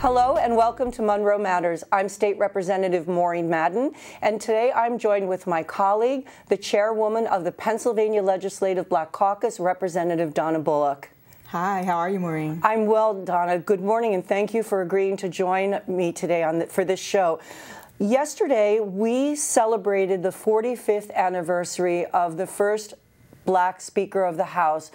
Hello and welcome to Monroe Matters. I'm State Representative Maureen Madden, and today I'm joined with my colleague, the chairwoman of the Pennsylvania Legislative Black Caucus, Representative Donna Bullock. Hi, how are you, Maureen? I'm well, Donna. Good morning, and thank you for agreeing to join me today on the, for this show. Yesterday, we celebrated the 45th anniversary of the first black Speaker of the House,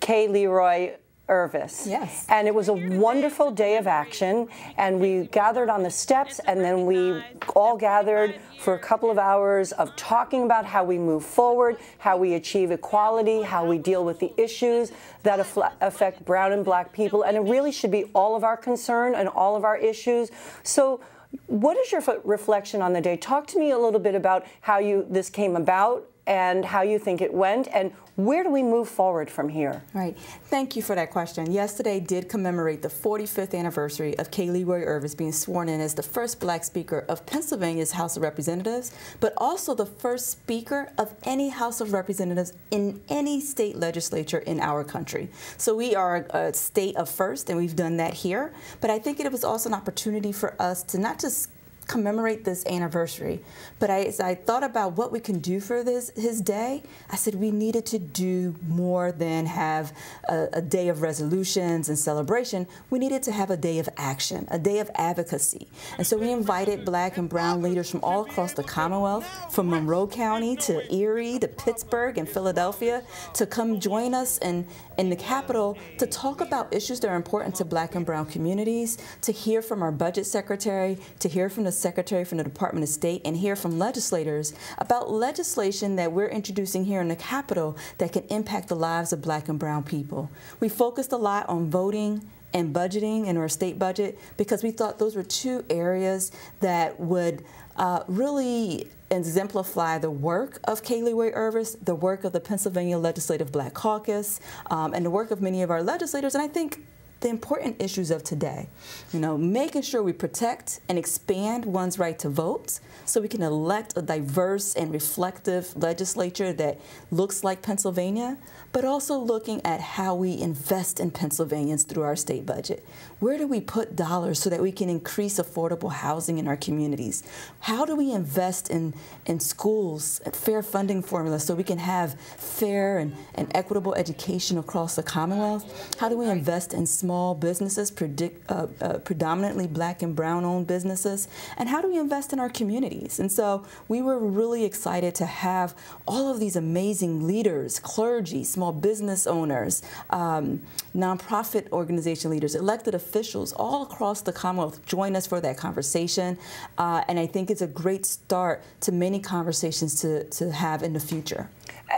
K. Leroy Irvis. Yes. And it was a wonderful day of action. And we gathered on the steps, and then we all gathered for a couple of hours of talking about how we move forward, how we achieve equality, how we deal with the issues that affect brown and black people. And it really should be all of our concern and all of our issues. So, what is your reflection on the day? Talk to me a little bit about how you this came about and how you think it went and where do we move forward from here? Right. Thank you for that question. Yesterday did commemorate the 45th anniversary of K. Leroy Irvis being sworn in as the first black speaker of Pennsylvania's House of Representatives, but also the first speaker of any House of Representatives in any state legislature in our country. So we are a state of first, and we've done that here. But I think it was also an opportunity for us to not just commemorate this anniversary. But I, as I thought about what we can do for this his day, I said we needed to do more than have a, a, day of resolutions and celebration. We needed to have a day of action, a day of advocacy. And so we invited black and brown leaders from all across the Commonwealth, from Monroe County to Erie to Pittsburgh and Philadelphia, to come join us in, in the Capitol to talk about issues that are important to black and brown communities, to hear from our budget secretary, to hear from the secretary from the Department of State and hear from legislators about legislation that we're introducing here in the Capitol that can impact the lives of black and brown people. We focused a lot on voting and budgeting in our state budget because we thought those were two areas that would uh, really exemplify the work of K. Leroy Irvis, the work of the Pennsylvania Legislative Black Caucus, um, and the work of many of our legislators. And I think the important issues of today. You know, making sure we protect and expand one's right to vote so we can elect a diverse and reflective legislature that looks like Pennsylvania, but also looking at how we invest in Pennsylvanians through our state budget. Where do we put dollars so that we can increase affordable housing in our communities? How do we invest in, in schools, fair funding formulas so we can have fair and, and equitable education across the Commonwealth? How do we invest in small businesses, predict, uh, uh, predominantly black and brown owned businesses? And how do we invest in our communities? And so we were really excited to have all of these amazing leaders, clergy, small business owners, um, nonprofit organization leaders, elected officials all across the Commonwealth join us for that conversation. Uh, and I think it's a great start to many conversations to, to have in the future.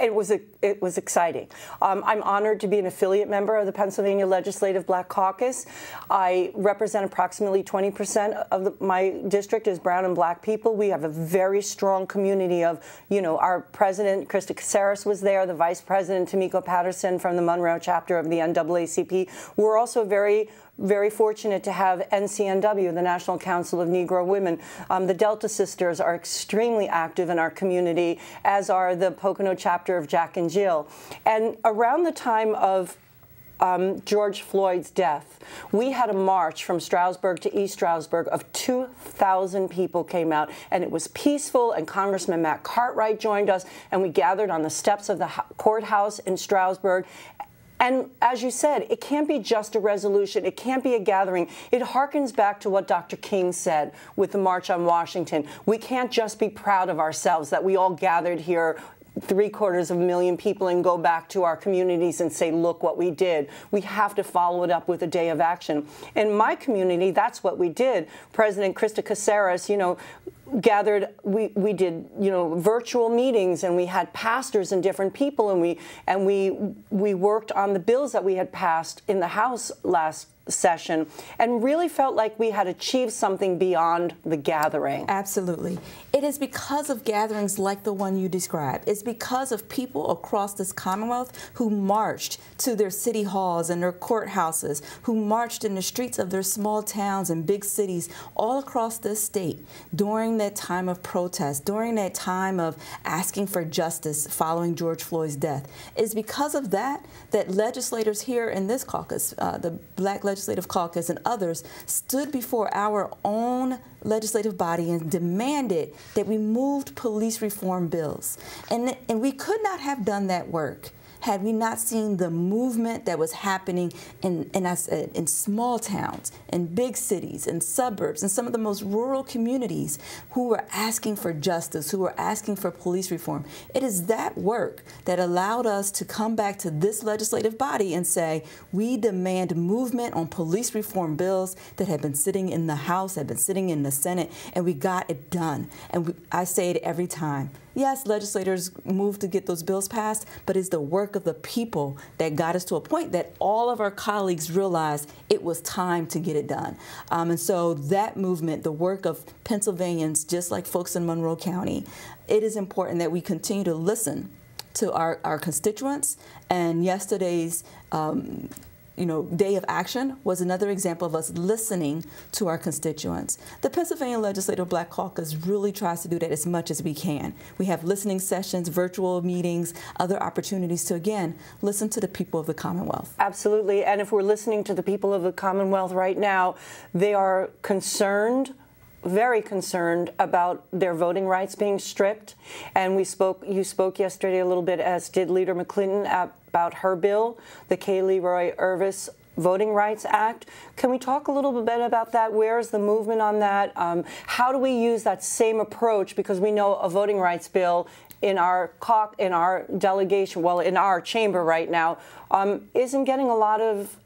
It was a, it was exciting. Um, I'm honored to be an affiliate member of the Pennsylvania Legislative Black Caucus. I represent approximately 20% of the, my district is brown and black people. We have a very strong community of, you know, our president Krista Caceres was there, the vice president Tamiko Patterson from the Monroe chapter of the NAACP. We're also very very fortunate to have NCNW, the National Council of Negro Women. Um, the Delta Sisters are extremely active in our community, as are the Pocono chapter of Jack and Jill. And around the time of um, George Floyd's death, we had a march from Stroudsburg to East Stroudsburg of 2,000 people came out, and it was peaceful, and Congressman Matt Cartwright joined us, and we gathered on the steps of the courthouse in Stroudsburg, and as you said, it can't be just a resolution. It can't be a gathering. It harkens back to what Dr. King said with the March on Washington. We can't just be proud of ourselves that we all gathered here three quarters of a million people and go back to our communities and say, look what we did. We have to follow it up with a day of action. In my community, that's what we did. President Krista Caceres, you know, gathered we, we did you know virtual meetings and we had pastors and different people and we and we we worked on the bills that we had passed in the house last session and really felt like we had achieved something beyond the gathering. Absolutely. It is because of gatherings like the one you described. It's because of people across this Commonwealth who marched to their city halls and their courthouses, who marched in the streets of their small towns and big cities all across this state during that time of protest, during that time of asking for justice following George Floyd's death. Is because of that that legislators here in this caucus, uh, the Black Legislative Caucus and others, stood before our own legislative body and demanded that we moved police reform bills. And, and we could not have done that work had we not seen the movement that was happening in, in, uh, in small towns, in big cities, in suburbs, in some of the most rural communities who were asking for justice, who were asking for police reform. It is that work that allowed us to come back to this legislative body and say, we demand movement on police reform bills that have been sitting in the House, have been sitting in the Senate, and we got it done. And we, I say it every time yes, legislators move to get those bills passed, but it's the work of the people that got us to a point that all of our colleagues realized it was time to get it done. Um, and so that movement, the work of Pennsylvanians, just like folks in Monroe County, it is important that we continue to listen to our, our constituents. And yesterday's um, you know, day of action was another example of us listening to our constituents. The Pennsylvania Legislative Black Caucus really tries to do that as much as we can. We have listening sessions, virtual meetings, other opportunities to, again, listen to the people of the Commonwealth. Absolutely. And if we're listening to the people of the Commonwealth right now, they are concerned very concerned about their voting rights being stripped. And we spoke, you spoke yesterday a little bit, as did Leader McClinton, about her bill, the K. Leroy Irvis Voting Rights Act. Can we talk a little bit about that? Where is the movement on that? Um, how do we use that same approach? Because we know a voting rights bill in our in our delegation, well, in our chamber right now, um, isn't getting a lot of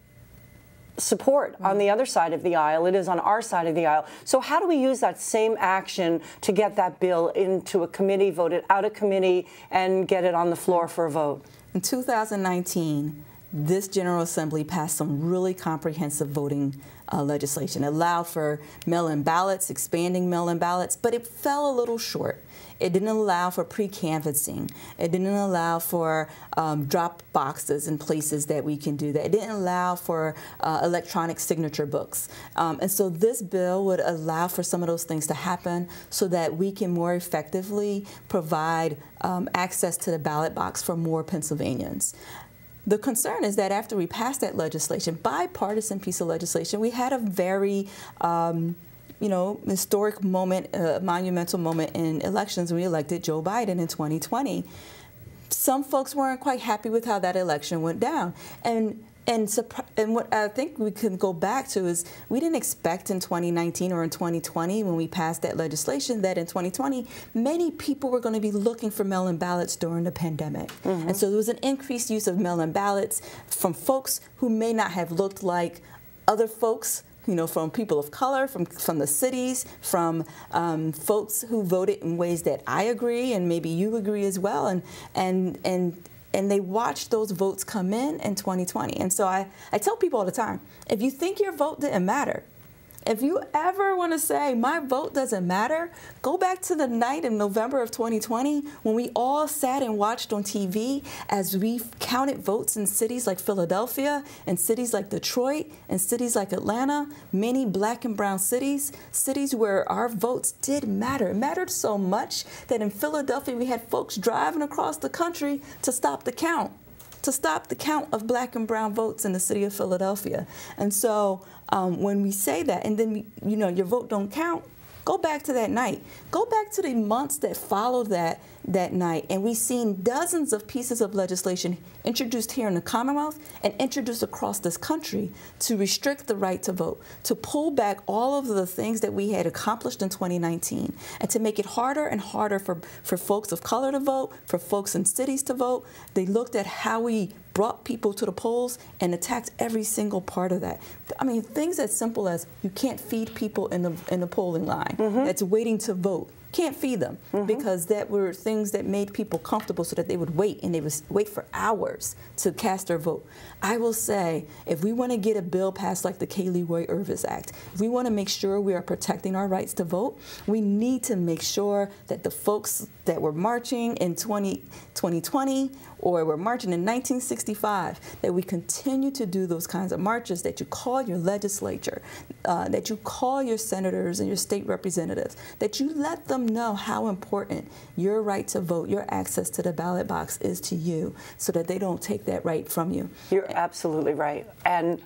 support on the other side of the aisle. It is on our side of the aisle. So how do we use that same action to get that bill into a committee, vote it out of committee, and get it on the floor for a vote? In 2019, this General Assembly passed some really comprehensive voting uh, legislation. It allowed for mail-in ballots, expanding mail-in ballots, but it fell a little short. It didn't allow for pre-canvassing. It didn't allow for um, drop boxes in places that we can do that. It didn't allow for uh, electronic signature books. Um, and so this bill would allow for some of those things to happen so that we can more effectively provide um, access to the ballot box for more Pennsylvanians. The concern is that after we passed that legislation, bipartisan piece of legislation, we had a very um, you know, historic moment, uh, monumental moment in elections. We elected Joe Biden in 2020. Some folks weren't quite happy with how that election went down. And and, and what I think we can go back to is we didn't expect in 2019 or in 2020 when we passed that legislation that in 2020 many people were going to be looking for mail-in ballots during the pandemic. Mm -hmm. And so there was an increased use of mail-in ballots from folks who may not have looked like other folks you know, from people of color, from from the cities, from um, folks who voted in ways that I agree and maybe you agree as well, and and and and they watched those votes come in in 2020. And so I, I tell people all the time, if you think your vote didn't matter, if you ever want to say my vote doesn't matter, go back to the night in November of 2020 when we all sat and watched on TV as we counted votes in cities like Philadelphia and cities like Detroit and cities like Atlanta, many black and brown cities, cities where our votes did matter. It mattered so much that in Philadelphia we had folks driving across the country to stop the count to stop the count of black and brown votes in the city of Philadelphia. And so um, when we say that, and then, you know, your vote don't count, Go back to that night. Go back to the months that followed that that night, and we've seen dozens of pieces of legislation introduced here in the Commonwealth and introduced across this country to restrict the right to vote, to pull back all of the things that we had accomplished in 2019, and to make it harder and harder for, for folks of color to vote, for folks in cities to vote. They looked at how we brought people to the polls and attacked every single part of that. I mean, things as simple as you can't feed people in the in the polling line mm -hmm. that's waiting to vote. Can't feed them mm-hmm. because that were things that made people comfortable so that they would wait and they would wait for hours to cast their vote. I will say, if we want to get a bill passed like the K. Roy Irvis Act, if we want to make sure we are protecting our rights to vote, we need to make sure that the folks that were marching in 20, 2020 or were marching in 1965, that we continue to do those kinds of marches, that you call your legislature, uh, that you call your senators and your state representatives, that you let them know how important your right to vote, your access to the ballot box is to you so that they don't take that right from you. You're absolutely right. And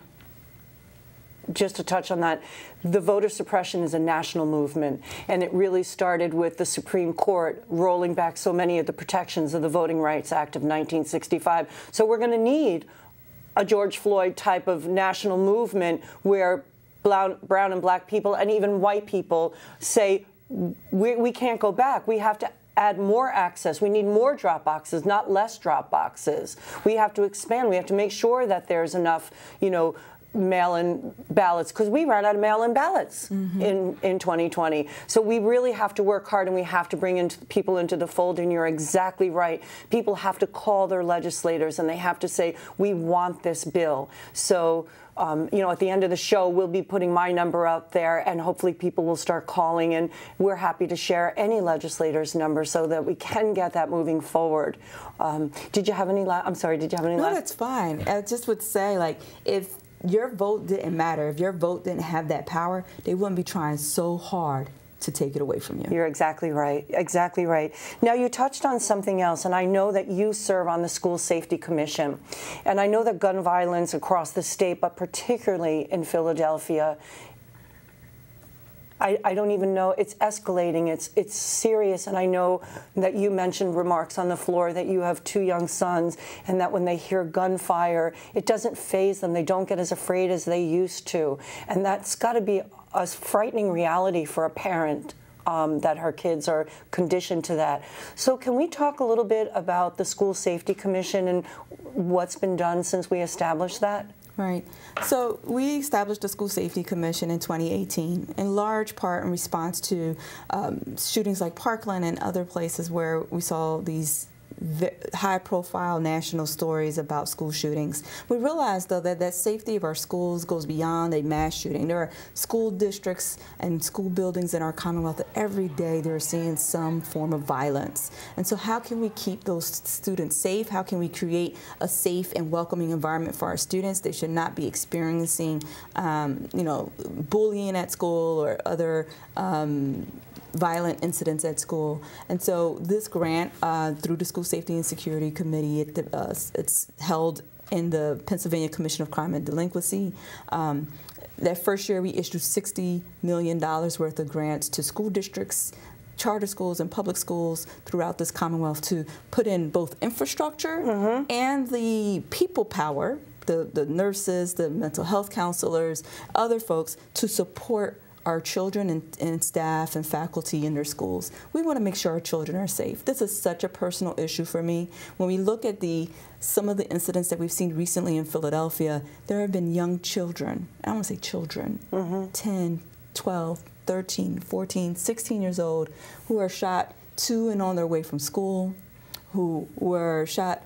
just to touch on that, the voter suppression is a national movement, and it really started with the Supreme Court rolling back so many of the protections of the Voting Rights Act of 1965. So we're going to need a George Floyd type of national movement where brown, brown and black people and even white people say, we, we can't go back. We have to add more access. We need more drop boxes, not less drop boxes. We have to expand. We have to make sure that there's enough, you know, mail-in ballots because we ran out of mail-in ballots mm-hmm. in in 2020. So we really have to work hard and we have to bring into people into the fold. And you're exactly right. People have to call their legislators and they have to say, "We want this bill." So. Um, you know, at the end of the show, we'll be putting my number out there, and hopefully, people will start calling. And we're happy to share any legislator's number so that we can get that moving forward. Um, did you have any? La- I'm sorry. Did you have any? No, last- that's fine. I just would say, like, if your vote didn't matter, if your vote didn't have that power, they wouldn't be trying so hard to take it away from you. You're exactly right. Exactly right. Now, you touched on something else, and I know that you serve on the School Safety Commission. And I know that gun violence across the state, but particularly in Philadelphia, I, I, don't even know. It's escalating. It's it's serious. And I know that you mentioned remarks on the floor that you have two young sons, and that when they hear gunfire, it doesn't phase them. They don't get as afraid as they used to, and that's got to be a frightening reality for a parent. Um, that her kids are conditioned to that. So, can we talk a little bit about the School Safety Commission and what's been done since we established that? Right. So we established the School Safety Commission in 2018, in large part in response to um, shootings like Parkland and other places where we saw these high profile national stories about school shootings. We realize, though, that that safety of our schools goes beyond a mass shooting. There are school districts and school buildings in our Commonwealth that every day they're seeing some form of violence. And so, how can we keep those students safe? How can we create a safe and welcoming environment for our students? They should not be experiencing, um, you know, bullying at school or other um, violent incidents at school. And so this grant, uh, through the School Safety and Security Committee, it, uh, it's held in the Pennsylvania Commission of Crime and Delinquency. Um, that first year, we issued $60 million worth of grants to school districts, charter schools and public schools throughout this Commonwealth to put in both infrastructure mm-hmm. and the people power, the, the nurses, the mental health counselors, other folks to support our children and, and, staff and faculty in their schools. We want to make sure our children are safe. This is such a personal issue for me. When we look at the some of the incidents that we've seen recently in Philadelphia, there have been young children, I want to say children, mm-hmm. 10, 12, 13, 14, 16 years old, who are shot to and on their way from school, who were shot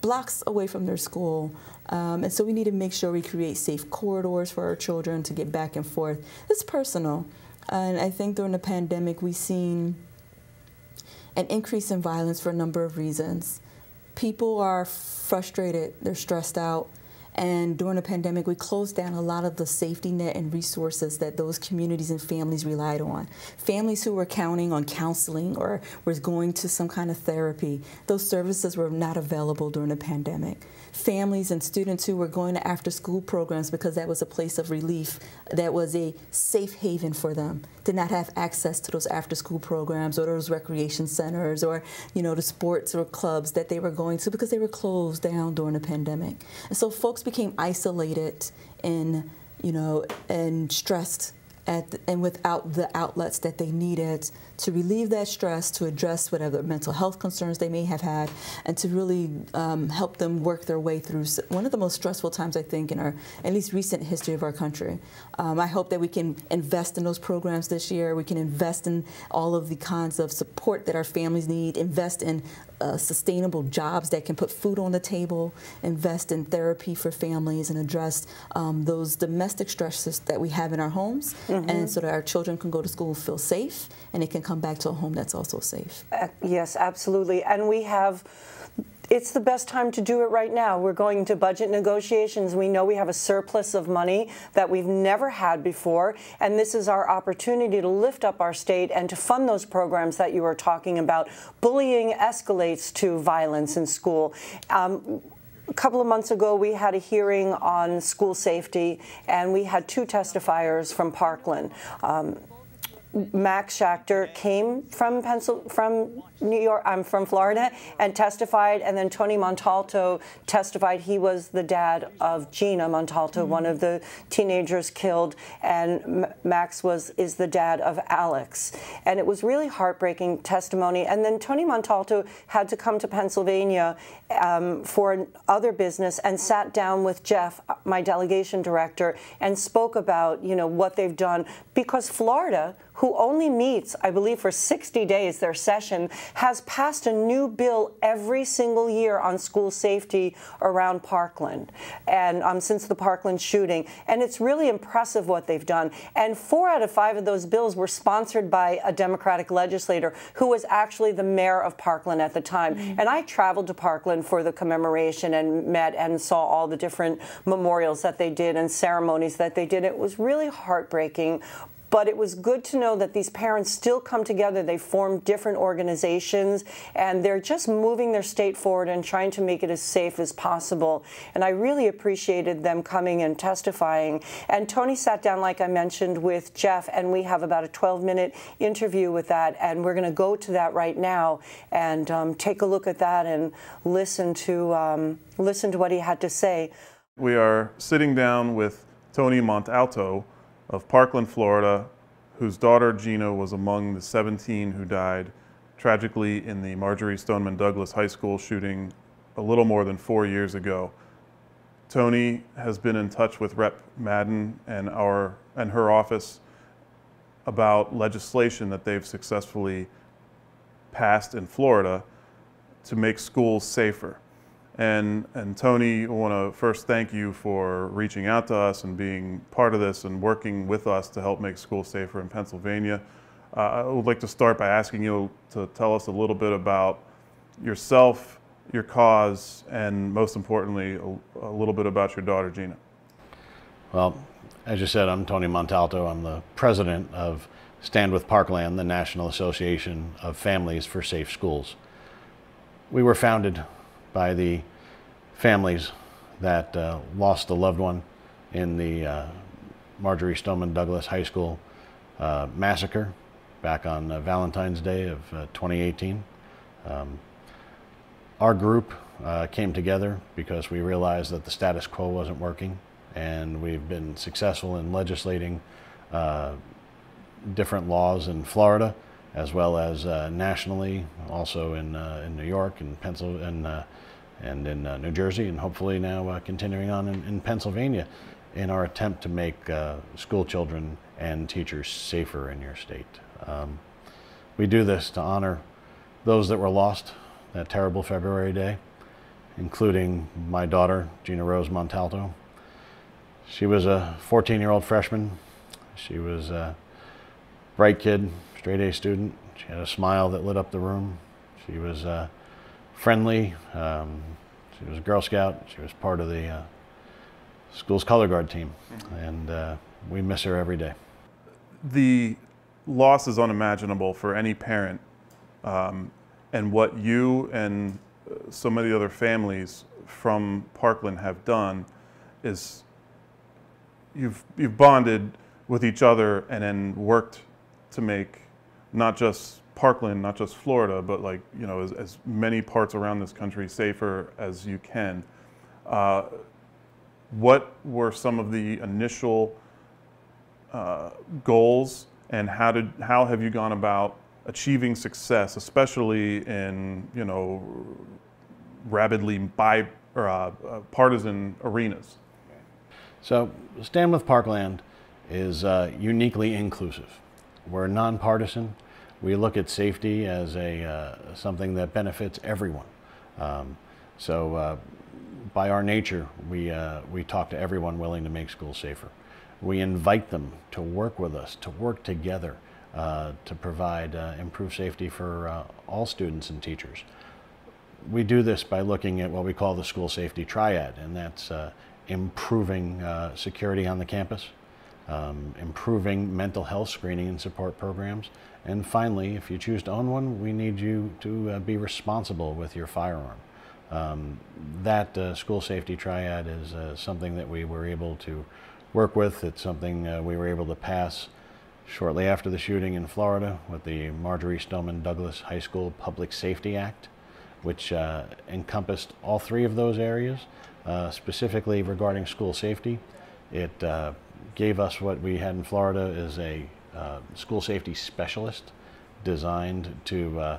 blocks away from their school. Um, and so we need to make sure we create safe corridors for our children to get back and forth. It's personal. And I think during the pandemic, we've seen an increase in violence for a number of reasons. People are frustrated, they're stressed out, and during the pandemic, we closed down a lot of the safety net and resources that those communities and families relied on. Families who were counting on counseling or was going to some kind of therapy, those services were not available during the pandemic families and students who were going to after school programs because that was a place of relief, that was a safe haven for them, did not have access to those after school programs or those recreation centers or, you know, the sports or clubs that they were going to because they were closed down during the pandemic. And so folks became isolated and, you know, and stressed the, and without the outlets that they needed to relieve that stress, to address whatever mental health concerns they may have had, and to really um, help them work their way through one of the most stressful times I think in our at least recent history of our country. Um, I hope that we can invest in those programs this year. We can invest in all of the kinds of support that our families need. Invest in uh, sustainable jobs that can put food on the table. Invest in therapy for families and address um, those domestic stresses that we have in our homes, mm -hmm. and so that our children can go to school and feel safe, and they can come back to a home that's also safe. Uh, yes, absolutely. And we have it's the best time to do it right now. We're going into budget negotiations. We know we have a surplus of money that we've never had before, and this is our opportunity to lift up our state and to fund those programs that you were talking about. Bullying escalates to violence in school. Um, a couple of months ago, we had a hearing on school safety, and we had two testifiers from Parkland. Um, Max Schachter came from Pencil from New York. I'm from Florida and testified, and then Tony Montalto testified. He was the dad of Gina Montalto, mm -hmm. one of the teenagers killed, and Max was is the dad of Alex. And it was really heartbreaking testimony. And then Tony Montalto had to come to Pennsylvania um, for other business and sat down with Geoff, my delegation director, and spoke about you know what they've done because Florida who only meets, I believe, for 60 days, their session, has passed a new bill every single year on school safety around Parkland, and um, since the Parkland shooting. And it's really impressive what they've done. And four out of five of those bills were sponsored by a Democratic legislator who was actually the mayor of Parkland at the time. Mm -hmm. And I traveled to Parkland for the commemoration and met and saw all the different memorials that they did and ceremonies that they did. It was really heartbreaking. But it was good to know that these parents still come together. They form different organizations and they're just moving their state forward and trying to make it as safe as possible. And I really appreciated them coming and testifying. And Tony sat down, like I mentioned, with Geoff, and we have about a 12 minute interview with that. And we're going to go to that right now and um, take a look at that and listen to, um, listen to what he had to say. We are sitting down with Tony Montalto of Parkland, Florida, whose daughter Gina was among the 17 who died tragically in the Marjory Stoneman Douglas High School shooting a little more than four years ago. Tony has been in touch with Rep. Madden and, our, and her office about legislation that they've successfully passed in Florida to make schools safer. And, and Tony, I want to first thank you for reaching out to us and being part of this and working with us to help make schools safer in Pennsylvania. Uh, I would like to start by asking you to tell us a little bit about yourself, your cause, and most importantly, a, a little bit about your daughter, Gina. Well, as you said, I'm Tony Montalto. I'm the president of Stand with Parkland, the National Association of Families for Safe Schools. We were founded by the families that uh, lost a loved one in the uh, Marjory Stoneman Douglas High School uh, massacre back on uh, Valentine's Day of uh, 2018. Um, our group uh, came together because we realized that the status quo wasn't working and we've been successful in legislating different laws in Florida as well as nationally, also in, in New York and Pennsylvania and in uh, New Jersey, and hopefully now uh, continuing on in, in, Pennsylvania in our attempt to make uh, school children and teachers safer in your state. Um, we do this to honor those that were lost that terrible February day, including my daughter, Gina Rose Montalto. She was a 14 year old freshman. She was a bright kid, straight A student. She had a smile that lit up the room. She was uh, friendly. Um, she was a Girl Scout. She was part of the uh, school's color guard team, mm-hmm. and uh, we miss her every day. The loss is unimaginable for any parent, um, and what you and uh, so many other families from Parkland have done is you've you've bonded with each other and then worked to make not just Parkland, not just Florida, but like, you know, as, as many parts around this country safer as you can. Uh, what were some of the initial uh, goals, and how did how have you gone about achieving success, especially in you know rabidly bi or uh, uh, partisan arenas? So, Stand with Parkland is uh, uniquely inclusive. We're nonpartisan. We look at safety as a uh, something that benefits everyone. Um, so, uh, by our nature, we uh, we talk to everyone willing to make schools safer. We invite them to work with us, to work together, uh, to provide uh, improved safety for all students and teachers we do this by looking at what we call the school safety triad, and that's uh, improving uh, security on the campus, um, improving mental health screening and support programs, and finally, if you choose to own one, we need you to uh, be responsible with your firearm. Um, that uh, school safety triad is uh, something that we were able to work with. It's something uh, we were able to pass shortly after the shooting in Florida with the Marjory Stoneman Douglas High School Public Safety Act which uh, encompassed all three of those areas, uh, specifically regarding school safety. It gave us what we had in Florida is a uh, school safety specialist designed to uh,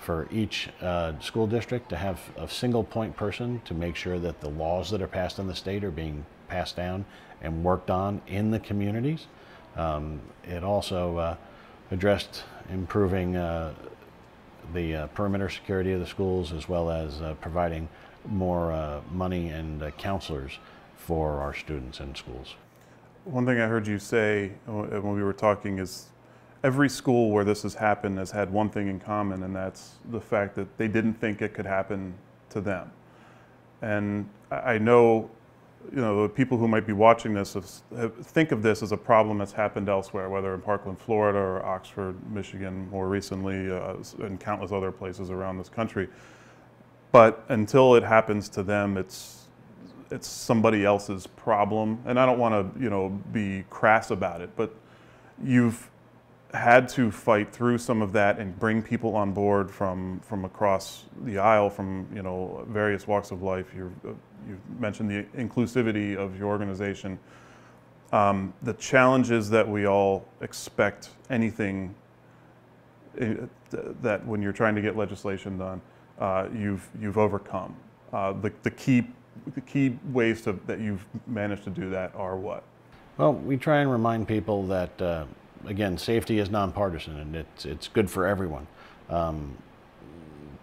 for each uh, school district to have a single point person to make sure that the laws that are passed in the state are being passed down and worked on in the communities. Um, it also addressed improving the uh, perimeter security of the schools as well as uh, providing more uh, money and uh, counselors for our students in schools. One thing I heard you say uh, when we were talking is every school where this has happened has had one thing in common, and that's the fact that they didn't think it could happen to them. And I know you know, the people who might be watching this think of this as a problem that's happened elsewhere, whether in Parkland, Florida, or Oxford, Michigan, more recently, uh, and countless other places around this country. But until it happens to them, it's it's somebody else's problem. And I don't want to, you know, be crass about it, but you've had to fight through some of that and bring people on board from from across the aisle, from you know various walks of life. You're uh, you mentioned the inclusivity of your organization. Um, the challenges that we all expect anything uh, that when you're trying to get legislation done, uh, you've you've overcome. Uh, the, the key key ways to, that you've managed to do that are what? Well, we try and remind people that uh, again, safety is nonpartisan and it's it's good for everyone. Um,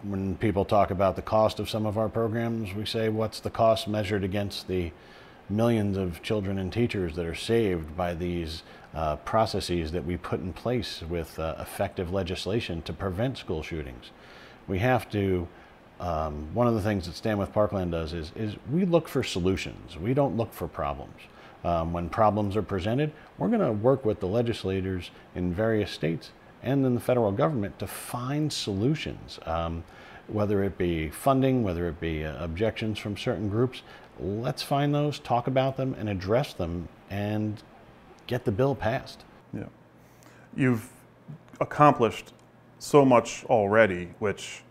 when people talk about the cost of some of our programs, we say, what's the cost measured against the millions of children and teachers that are saved by these uh, processes that we put in place with uh, effective legislation to prevent school shootings? We have to, um, one of the things that Stand with Parkland does is, is we look for solutions. We don't look for problems. Um, when problems are presented, we're going to work with the legislators in various states and then the federal government to find solutions, um, whether it be funding, whether it be uh, objections from certain groups. Let's find those, talk about them, and address them, and get the bill passed. Yeah, you've accomplished so much already, which,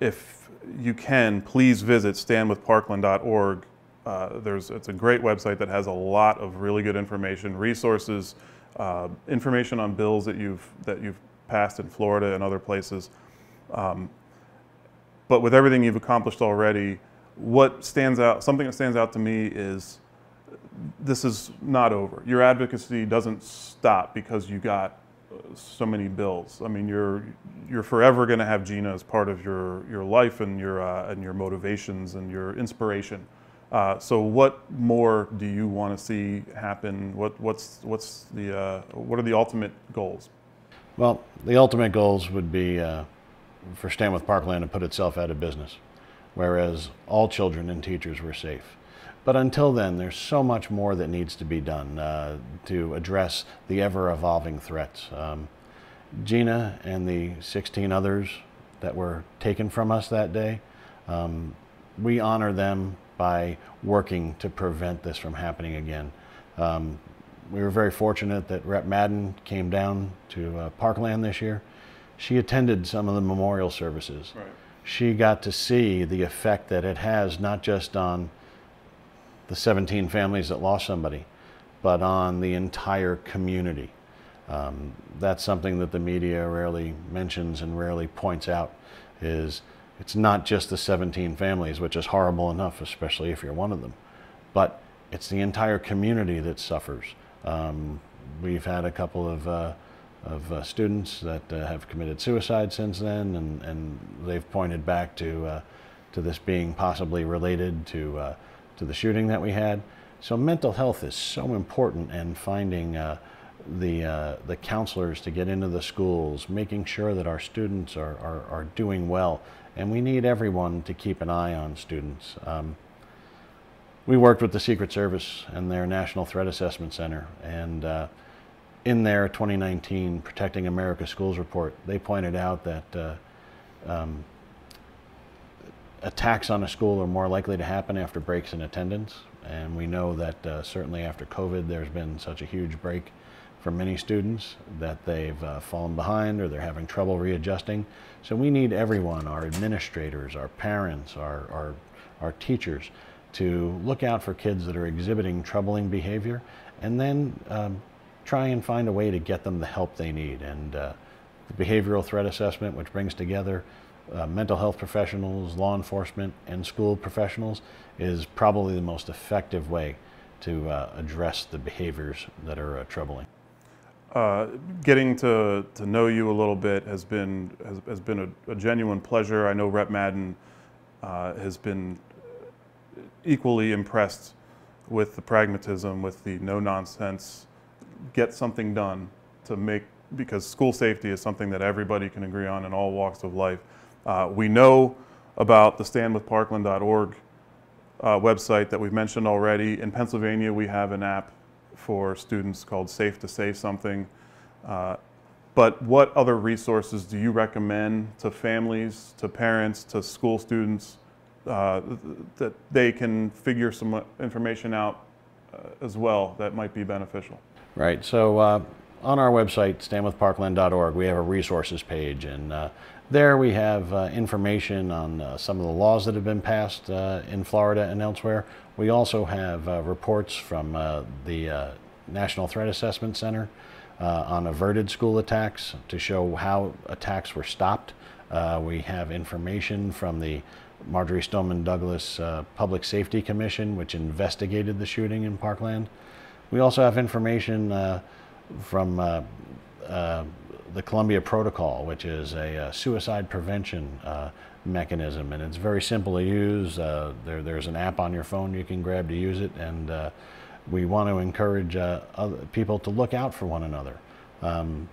if you can, please visit standwithparkland.org. Uh, there's, it's a great website that has a lot of really good information, resources, uh, information on bills that you've that you've passed in Florida and other places. Um, but with everything you've accomplished already, what stands out? Something that stands out to me is this is not over. Your advocacy doesn't stop because you got so many bills. I mean, you're you're forever going to have Gina as part of your your life and your uh, and your motivations and your inspiration. Uh, so what more do you want to see happen? What, what's, what's the, uh, what are the ultimate goals? Well, the ultimate goals would be uh, for Stand with Parkland to put itself out of business, whereas all children and teachers were safe. But until then, there's so much more that needs to be done uh, to address the ever-evolving threats. Um, Gina and the 16 others that were taken from us that day, um, we honor them by working to prevent this from happening again. Um, we were very fortunate that Rep Madden came down to uh, Parkland this year. She attended some of the memorial services. Right. She got to see the effect that it has not just on the 17 families that lost somebody, but on the entire community. Um, that's something that the media rarely mentions and rarely points out is it's not just the 17 families, which is horrible enough, especially if you're one of them, but it's the entire community that suffers. Um, we've had a couple of, uh, of uh, students that uh, have committed suicide since then, and, and they've pointed back to, uh, to this being possibly related to, uh, to the shooting that we had. So mental health is so important, and finding uh, the, uh, the counselors to get into the schools, making sure that our students are, are, are doing well. And we need everyone to keep an eye on students. Um, we worked with the Secret Service and their National Threat Assessment Center. And uh, in their 2019 Protecting America Schools report, they pointed out that uh, um, attacks on a school are more likely to happen after breaks in attendance. And we know that uh, certainly after COVID, there's been such a huge break for many students that they've uh, fallen behind or they're having trouble readjusting. So we need everyone, our administrators, our parents, our, our, our teachers, to look out for kids that are exhibiting troubling behavior and then um, try and find a way to get them the help they need. And uh, the behavioral threat assessment, which brings together uh, mental health professionals, law enforcement, and school professionals, is probably the most effective way to uh, address the behaviors that are uh, troubling. Uh, getting to, to know you a little bit has been has, has been a, a genuine pleasure. I know Rep Madden uh, has been equally impressed with the pragmatism, with the no nonsense, get something done to make because school safety is something that everybody can agree on in all walks of life. Uh, we know about the standwithparkland.org uh, website that we've mentioned already. In Pennsylvania, we have an app for students called Safe2Say Something. Uh, but what other resources do you recommend to families, to parents, to school students uh, that they can figure some information out uh, as well that might be beneficial? Right. So uh, on our website, standwithparkland.org, we have a resources page, and uh, there we have uh, information on uh, some of the laws that have been passed uh, in Florida and elsewhere. We also have uh, reports from uh, the uh, National Threat Assessment Center on averted school attacks to show how attacks were stopped. we have information from the Marjory Stoneman Douglas Public Safety Commission, which investigated the shooting in Parkland. We also have information from the Columbia Protocol, which is a, uh, suicide prevention uh, mechanism, and it's very simple to use. Uh, there, there's an app on your phone you can grab to use it, and uh, we want to encourage uh, other people to look out for one another. Um,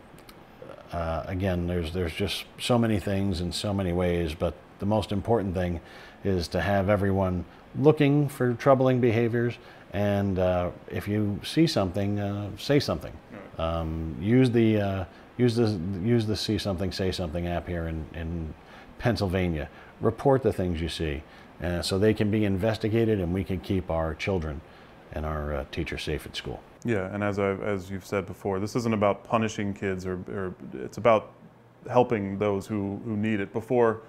uh, again, there's there's just so many things in so many ways, but the most important thing is to have everyone looking for troubling behaviors, and if you see something, say something. Um, use the Use the, use the See Something, Say Something app here in, in Pennsylvania. Report the things you see uh, so they can be investigated and we can keep our children and our uh, teachers safe at school. Yeah, and as, I've, as you've said before, this isn't about punishing kids or, or it's about helping those who, who need it before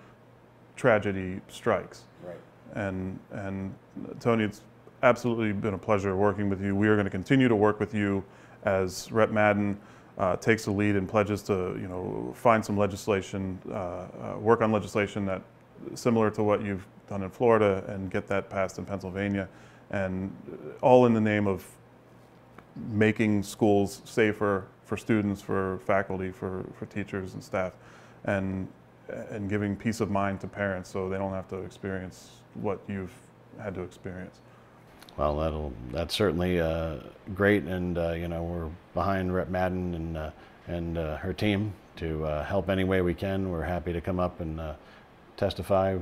tragedy strikes. Right. And, and Tony, it's absolutely been a pleasure working with you. We are going to continue to work with you as Rep Madden uh, takes the lead and pledges to, you know, find some legislation, uh, uh, work on legislation that similar to what you've done in Florida and get that passed in Pennsylvania, and all in the name of making schools safer for students, for faculty, for, for teachers and staff, and and giving peace of mind to parents so they don't have to experience what you've had to experience. Well, that'll that's certainly uh, great, and uh, you know we're behind Rep Madden and uh, and uh, her team to uh, help any way we can. We're happy to come up and uh, testify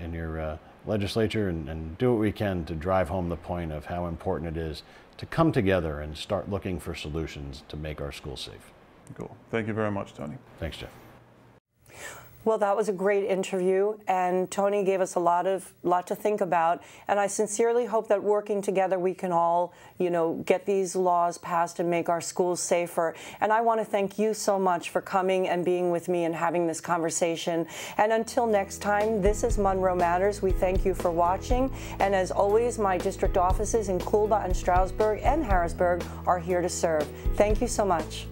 in your legislature and, and, do what we can to drive home the point of how important it is to come together and start looking for solutions to make our schools safe. Cool. Thank you very much, Tony. Thanks, Geoff. Well, that was a great interview, and Tony gave us a lot of lot to think about. And I sincerely hope that working together, we can all, you know, get these laws passed and make our schools safer. And I want to thank you so much for coming and being with me and having this conversation. And until next time, this is Monroe Matters. We thank you for watching. And as always, my district offices in Coolbaugh and Stroudsburg and Harrisburg are here to serve. Thank you so much.